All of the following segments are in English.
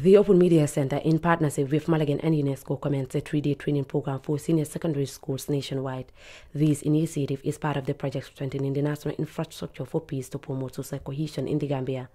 The Open Media Center, in partnership with Malagan and UNESCO, commenced a three-day training program for senior secondary schools nationwide. This initiative is part of the project strengthening the national infrastructure for peace to promote social cohesion in the Gambia.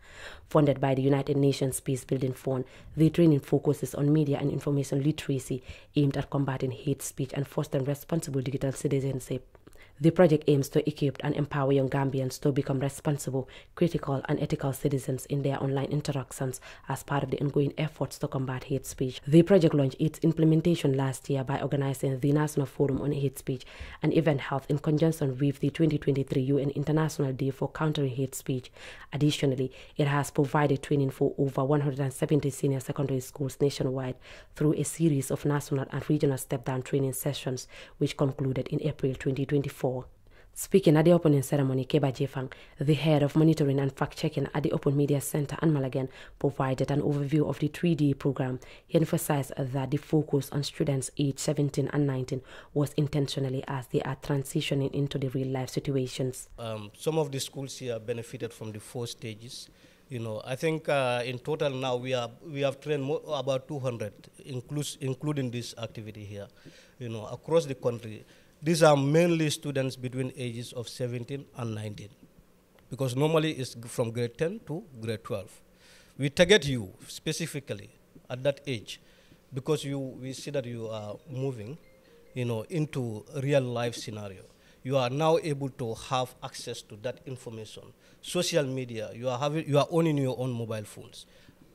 Funded by the United Nations Peace Building Fund, the training focuses on media and information literacy aimed at combating hate speech and fostering responsible digital citizenship. The project aims to equip and empower young Gambians to become responsible, critical, and ethical citizens in their online interactions as part of the ongoing efforts to combat hate speech. The project launched its implementation last year by organizing the National Forum on Hate Speech, an event held in conjunction with the 2023 UN International Day for Countering Hate Speech. Additionally, it has provided training for over 170 senior secondary schools nationwide through a series of national and regional step-down training sessions, which concluded in April 2024. Speaking at the opening ceremony, Keba Jefang, the head of monitoring and fact-checking at the Open Media Center and Malagan, provided an overview of the 3D program. He emphasized that the focus on students aged 17 and 19 was intentionally as they are transitioning into the real-life situations. Um, some of the schools here benefited from the four stages. You know, I think uh, in total now we are we have trained about 200, inclus, including this activity here. You know, across the country. These are mainly students between ages of 17 and 19, because normally it's from grade 10 to grade 12. We target you specifically at that age, because you, we see that you are moving, you know, into real life scenario. You are now able to have access to that information. Social media, you are having, you are owning your own mobile phones,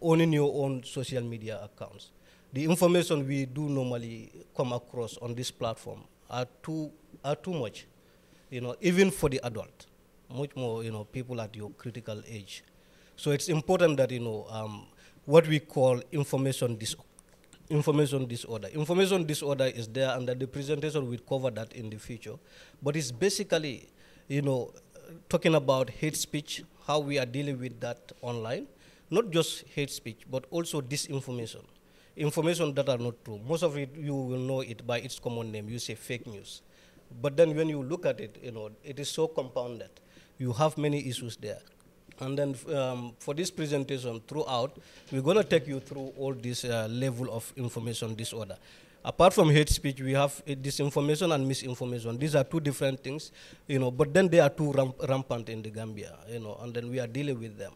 owning your own social media accounts. The information we do normally come across on this platform are too are too much, you know, even for the adult, much more, you know, people at your critical age. So it's important that you know um, what we call information dis information disorder. Information disorder is there, and that the presentation will cover that in the future. But it's basically, you know, talking about hate speech, how we are dealing with that online, not just hate speech, but also disinformation information that are not true. Most of it, you will know it by its common name. You say fake news. But then when you look at it, you know, it is so compounded. You have many issues there. And then um, for this presentation throughout, we're going to take you through all this uh, level of information disorder. Apart from hate speech, we have uh, disinformation and misinformation. These are two different things, you know, but then they are too ramp rampant in the Gambia, you know, and then we are dealing with them.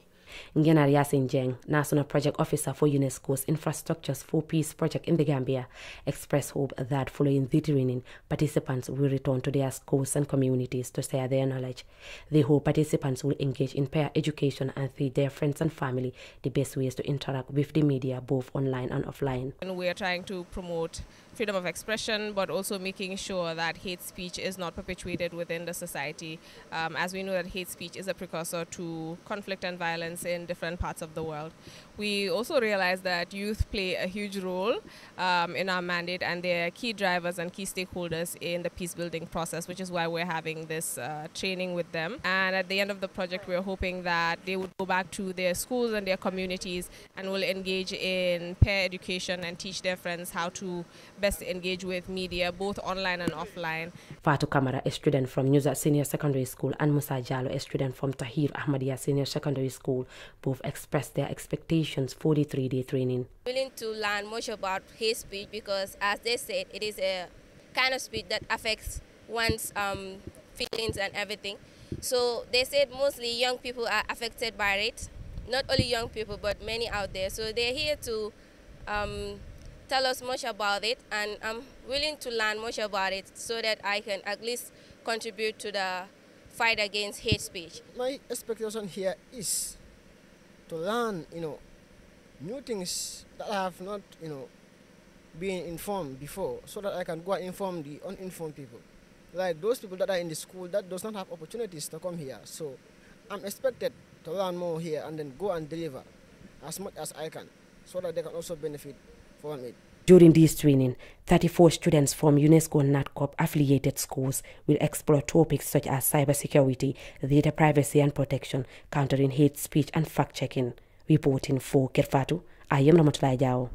Ngenar Yasin Jeng, National Project Officer for UNESCO's Infrastructures for Peace project in the Gambia, expressed hope that following the training, participants will return to their schools and communities to share their knowledge. They hope participants will engage in peer education and teach their friends and family the best ways to interact with the media, both online and offline. And we are trying to promote freedom of expression, but also making sure that hate speech is not perpetuated within the society, um, as we know that hate speech is a precursor to conflict and violence in different parts of the world. We also realize that youth play a huge role um, in our mandate and they're key drivers and key stakeholders in the peace building process, which is why we're having this uh, training with them. And at the end of the project, we're hoping that they would go back to their schools and their communities and will engage in peer education and teach their friends how to best engage with media, both online and offline. Fatu Kamara, a student from Nusrat Senior Secondary School, and Musa Jalo, a student from Tahir Ahmadiyya Senior Secondary School, both expressed their expectations for the three-day training. Willing to learn much about hate speech because, as they said, it is a kind of speech that affects one's um, feelings and everything. So they said mostly young people are affected by it. Not only young people, but many out there. So they're here to um, tell us much about it, and I'm willing to learn much about it so that I can at least contribute to the fight against hate speech. My expectation here is to learn, you know, new things that I have not, you know, been informed before, so that I can go and inform the uninformed people. Like those people that are in the school that does not have opportunities to come here. So I'm expected to learn more here and then go and deliver as much as I can, so that they can also benefit from it. During this training, 34 students from UNESCO NATCOM affiliated schools will explore topics such as cybersecurity, data privacy and protection, countering hate speech and fact checking. Reporting for Kerr Fatou, I am Ramatulai Jao.